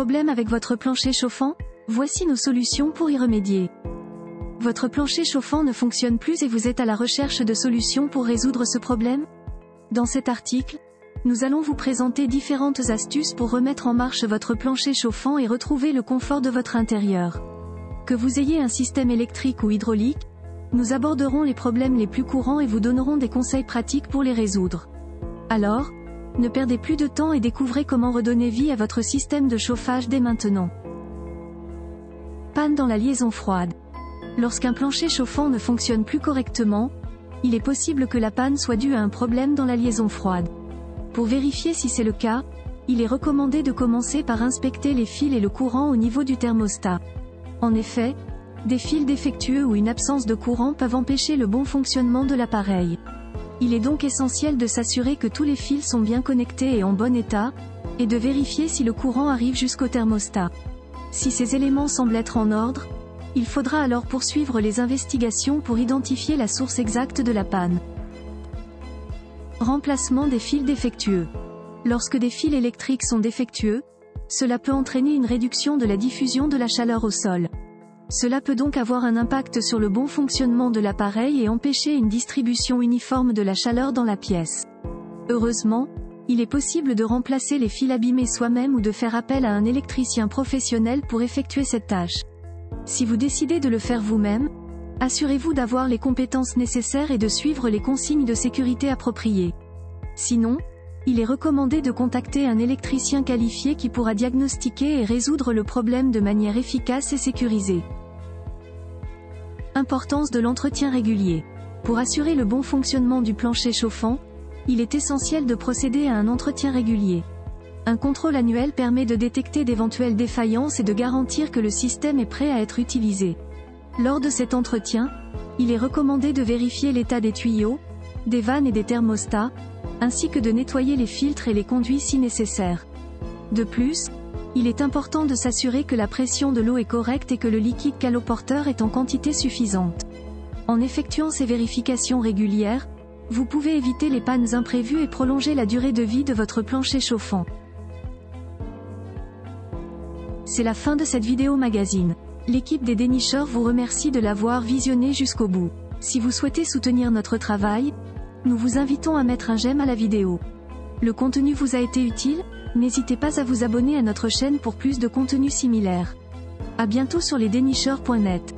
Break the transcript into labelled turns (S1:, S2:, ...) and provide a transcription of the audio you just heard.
S1: avec votre plancher chauffant? Voici nos solutions pour y remédier. Votre plancher chauffant ne fonctionne plus et vous êtes à la recherche de solutions pour résoudre ce problème? Dans cet article, nous allons vous présenter différentes astuces pour remettre en marche votre plancher chauffant et retrouver le confort de votre intérieur. Que vous ayez un système électrique ou hydraulique, nous aborderons les problèmes les plus courants et vous donnerons des conseils pratiques pour les résoudre. Alors, ne perdez plus de temps et découvrez comment redonner vie à votre système de chauffage dès maintenant. Panne dans la liaison froide. Lorsqu'un plancher chauffant ne fonctionne plus correctement, il est possible que la panne soit due à un problème dans la liaison froide. Pour vérifier si c'est le cas, il est recommandé de commencer par inspecter les fils et le courant au niveau du thermostat. En effet, des fils défectueux ou une absence de courant peuvent empêcher le bon fonctionnement de l'appareil. Il est donc essentiel de s'assurer que tous les fils sont bien connectés et en bon état, et de vérifier si le courant arrive jusqu'au thermostat. Si ces éléments semblent être en ordre, il faudra alors poursuivre les investigations pour identifier la source exacte de la panne. Remplacement des fils défectueux. Lorsque des fils électriques sont défectueux, cela peut entraîner une réduction de la diffusion de la chaleur au sol. Cela peut donc avoir un impact sur le bon fonctionnement de l'appareil et empêcher une distribution uniforme de la chaleur dans la pièce. Heureusement, il est possible de remplacer les fils abîmés soi-même ou de faire appel à un électricien professionnel pour effectuer cette tâche. Si vous décidez de le faire vous-même, assurez-vous d'avoir les compétences nécessaires et de suivre les consignes de sécurité appropriées. Sinon, il est recommandé de contacter un électricien qualifié qui pourra diagnostiquer et résoudre le problème de manière efficace et sécurisée. Importance de l'entretien régulier. Pour assurer le bon fonctionnement du plancher chauffant, il est essentiel de procéder à un entretien régulier. Un contrôle annuel permet de détecter d'éventuelles défaillances et de garantir que le système est prêt à être utilisé. Lors de cet entretien, il est recommandé de vérifier l'état des tuyaux, des vannes et des thermostats, ainsi que de nettoyer les filtres et les conduits si nécessaire. De plus, il est important de s'assurer que la pression de l'eau est correcte et que le liquide caloporteur est en quantité suffisante. En effectuant ces vérifications régulières, vous pouvez éviter les pannes imprévues et prolonger la durée de vie de votre plancher chauffant. C'est la fin de cette vidéo magazine. L'équipe des dénicheurs vous remercie de l'avoir visionné jusqu'au bout. Si vous souhaitez soutenir notre travail, nous vous invitons à mettre un j'aime à la vidéo. Le contenu vous a été utile N'hésitez pas à vous abonner à notre chaîne pour plus de contenu similaire. À bientôt sur lesdénicheurs.net.